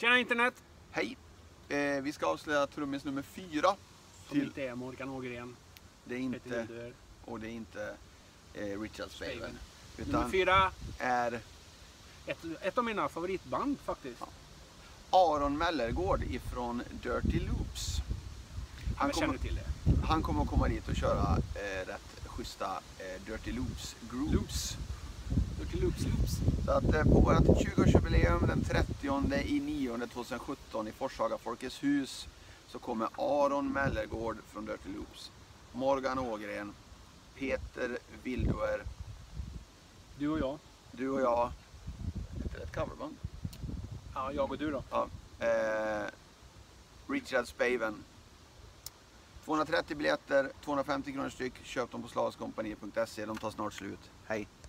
Tjena internet! Hej! Eh, vi ska avslöja trummis nummer fyra. Som Till, inte är Morgan Ågren, det är inte, och det är inte eh, Richard Spaven. Nummer fyra, är ett, ett av mina favoritband faktiskt. Aron Mellergård ifrån Dirty Loops. Han Jag kommer, till det. han kommer att komma dit och köra eh, rätt schyssta eh, Dirty Loops grooves. Loops. Så att eh, på vårt 20-årsjubileum den 30 i 9 2017 i Forshaga Folkets hus så kommer Aron Mellergård från Dirty Loops, Morgan Ågren, Peter Wildoer, Du och jag. du och jag. Heter det ett coverband? Ja, jag och du då. Ja. Eh, Richard Spaven. 230 biljetter, 250 kronor styck. Köp dem på slavskompani.se. De tar snart slut. Hej!